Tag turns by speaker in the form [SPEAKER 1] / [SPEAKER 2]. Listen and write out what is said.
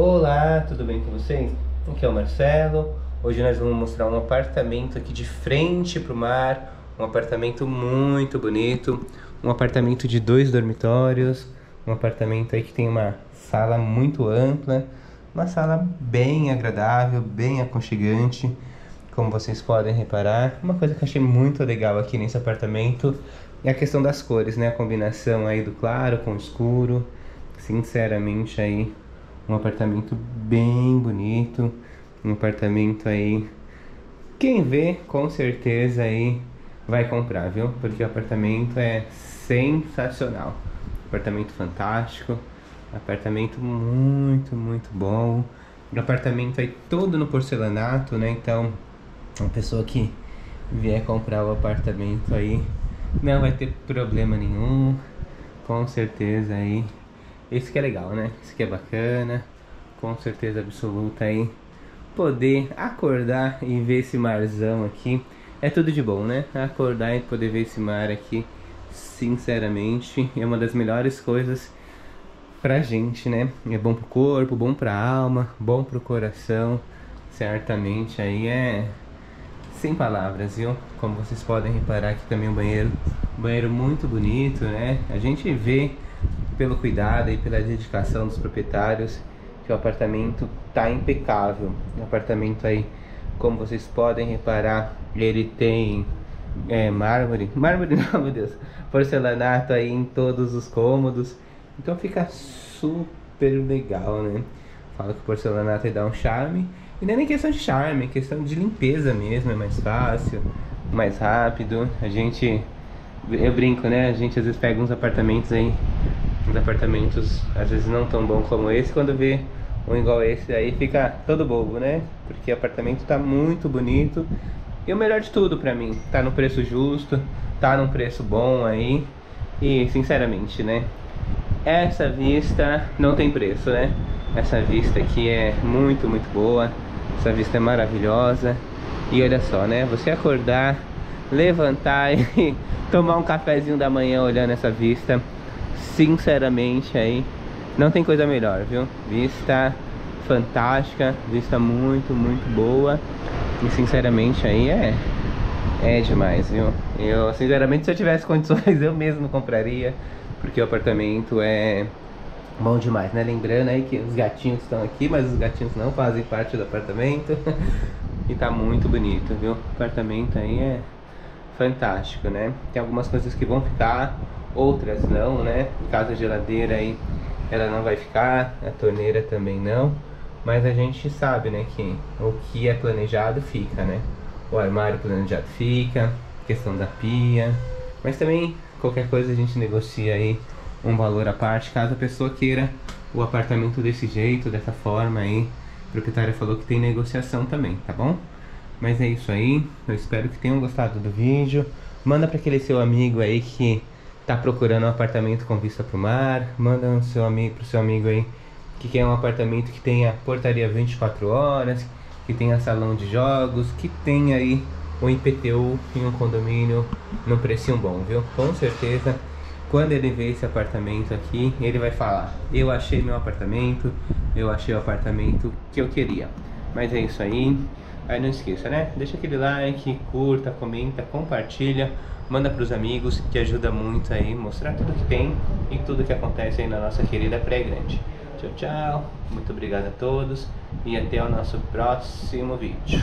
[SPEAKER 1] Olá, tudo bem com vocês? Aqui é o Marcelo. Hoje nós vamos mostrar um apartamento aqui de frente para o mar, um apartamento muito bonito, um apartamento de dois dormitórios, um apartamento aí que tem uma sala muito ampla, uma sala bem agradável, bem aconchegante, como vocês podem reparar. Uma coisa que eu achei muito legal aqui nesse apartamento é a questão das cores, né? A combinação aí do claro com o escuro. Sinceramente aí um apartamento bem bonito, um apartamento aí. Quem vê, com certeza aí vai comprar, viu? Porque o apartamento é sensacional. Apartamento fantástico, apartamento muito, muito bom. O apartamento aí todo no porcelanato, né? Então, uma pessoa que vier comprar o apartamento aí não vai ter problema nenhum. Com certeza aí esse que é legal, né? Esse que é bacana, com certeza absoluta aí. Poder acordar e ver esse marzão aqui é tudo de bom, né? Acordar e poder ver esse mar aqui, sinceramente, é uma das melhores coisas pra gente, né? É bom pro corpo, bom pra alma, bom pro coração. Certamente aí é sem palavras, viu? Como vocês podem reparar aqui também o banheiro, banheiro muito bonito, né? A gente vê pelo cuidado e pela dedicação dos proprietários que o apartamento tá impecável. O apartamento aí, como vocês podem reparar, ele tem é, mármore, mármore não, meu Deus, porcelanato aí em todos os cômodos. Então fica super legal, né? Fala que o porcelanato aí dá um charme. E não é nem questão de charme, é questão de limpeza mesmo, é mais fácil, mais rápido. A gente, eu brinco, né? A gente às vezes pega uns apartamentos aí apartamentos às vezes não tão bom como esse, quando vê um igual esse aí fica todo bobo, né? Porque o apartamento tá muito bonito. E o melhor de tudo pra mim, tá no preço justo, tá num preço bom aí. E sinceramente, né? Essa vista não tem preço, né? Essa vista aqui é muito, muito boa. Essa vista é maravilhosa. E olha só, né? Você acordar, levantar e tomar um cafezinho da manhã olhando essa vista sinceramente aí não tem coisa melhor, viu? Vista fantástica, vista muito, muito boa. E sinceramente aí é é demais, viu? Eu, sinceramente, se eu tivesse condições, eu mesmo compraria, porque o apartamento é bom demais, né? Lembrando aí que os gatinhos estão aqui, mas os gatinhos não fazem parte do apartamento. e tá muito bonito, viu? O apartamento aí é fantástico, né? Tem algumas coisas que vão ficar, outras não, né? No caso a geladeira aí, ela não vai ficar, a torneira também não. Mas a gente sabe, né, que o que é planejado fica, né? O armário planejado fica, questão da pia. Mas também, qualquer coisa a gente negocia aí um valor à parte, caso a pessoa queira o apartamento desse jeito, dessa forma aí. A proprietária falou que tem negociação também, tá bom? Mas é isso aí, eu espero que tenham gostado do vídeo. Manda para aquele seu amigo aí que tá procurando um apartamento com vista pro mar. Manda um seu amigo, pro seu amigo aí que quer um apartamento que tenha portaria 24 horas, que tenha salão de jogos, que tenha aí um IPTU em um condomínio no precinho bom, viu? Com certeza, quando ele ver esse apartamento aqui, ele vai falar: Eu achei meu apartamento, eu achei o apartamento que eu queria. Mas é isso aí. Aí não esqueça, né? Deixa aquele like, curta, comenta, compartilha, manda para os amigos, que ajuda muito aí, mostrar tudo que tem e tudo que acontece aí na nossa querida Pré Grande. Tchau, tchau. Muito obrigado a todos e até o nosso próximo vídeo.